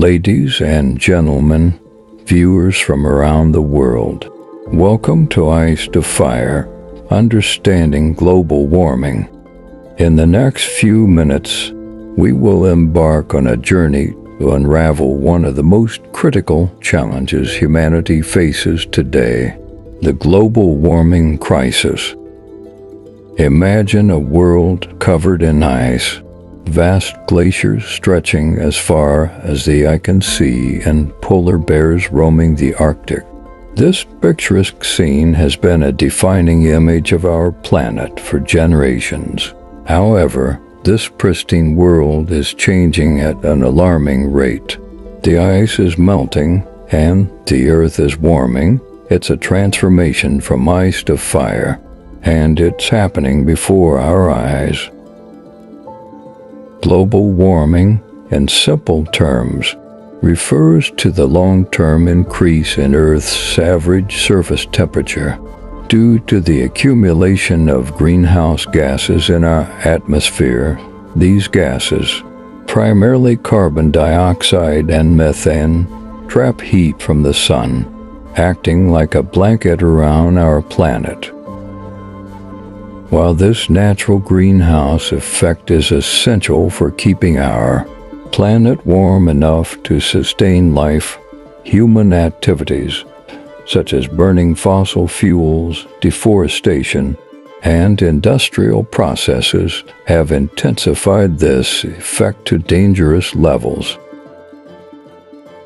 Ladies and gentlemen, viewers from around the world, welcome to Ice to Fire, Understanding Global Warming. In the next few minutes, we will embark on a journey to unravel one of the most critical challenges humanity faces today, the global warming crisis. Imagine a world covered in ice, vast glaciers stretching as far as the eye can see and polar bears roaming the Arctic. This picturesque scene has been a defining image of our planet for generations. However, this pristine world is changing at an alarming rate. The ice is melting and the earth is warming. It's a transformation from ice to fire and it's happening before our eyes. Global warming, in simple terms, refers to the long-term increase in Earth's average surface temperature due to the accumulation of greenhouse gases in our atmosphere. These gases, primarily carbon dioxide and methane, trap heat from the sun, acting like a blanket around our planet. While this natural greenhouse effect is essential for keeping our planet warm enough to sustain life, human activities such as burning fossil fuels, deforestation, and industrial processes have intensified this effect to dangerous levels.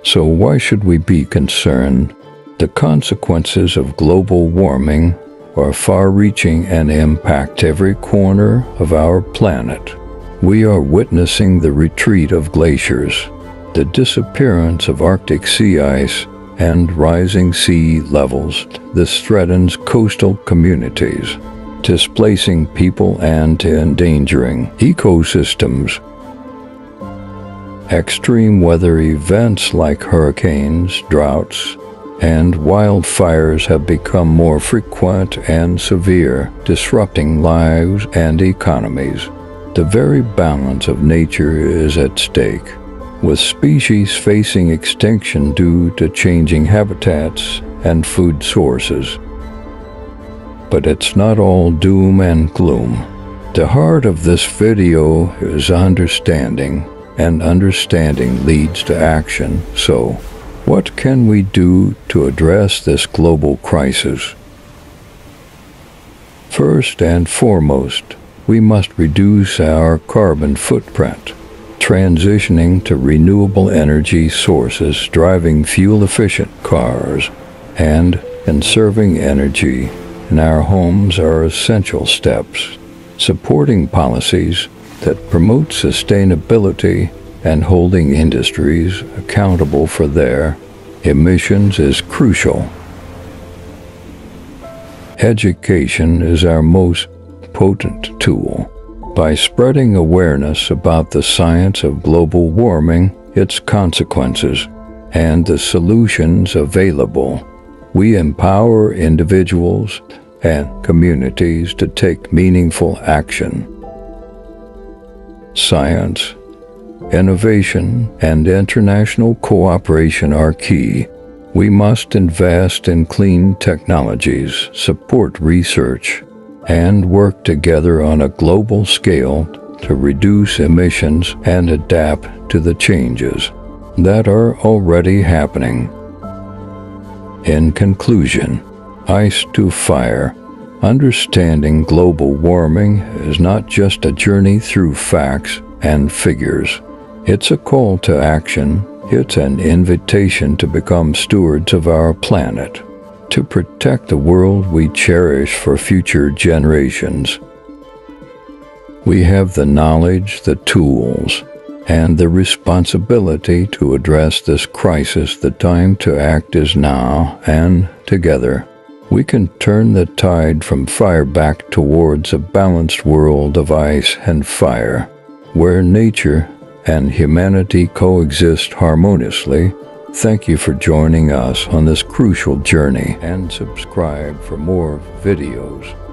So why should we be concerned? The consequences of global warming are far-reaching and impact every corner of our planet. We are witnessing the retreat of glaciers, the disappearance of Arctic sea ice, and rising sea levels. This threatens coastal communities, displacing people and endangering ecosystems. Extreme weather events like hurricanes, droughts, and wildfires have become more frequent and severe, disrupting lives and economies. The very balance of nature is at stake, with species facing extinction due to changing habitats and food sources. But it's not all doom and gloom. The heart of this video is understanding, and understanding leads to action, so what can we do to address this global crisis? First and foremost, we must reduce our carbon footprint, transitioning to renewable energy sources, driving fuel-efficient cars, and conserving energy in our homes are essential steps. Supporting policies that promote sustainability and holding industries accountable for their emissions is crucial. Education is our most potent tool. By spreading awareness about the science of global warming, its consequences, and the solutions available, we empower individuals and communities to take meaningful action. Science Innovation and international cooperation are key. We must invest in clean technologies, support research, and work together on a global scale to reduce emissions and adapt to the changes that are already happening. In conclusion, Ice to Fire Understanding global warming is not just a journey through facts and figures. It's a call to action. It's an invitation to become stewards of our planet, to protect the world we cherish for future generations. We have the knowledge, the tools, and the responsibility to address this crisis. The time to act is now, and together, we can turn the tide from fire back towards a balanced world of ice and fire, where nature and humanity coexist harmoniously, thank you for joining us on this crucial journey and subscribe for more videos.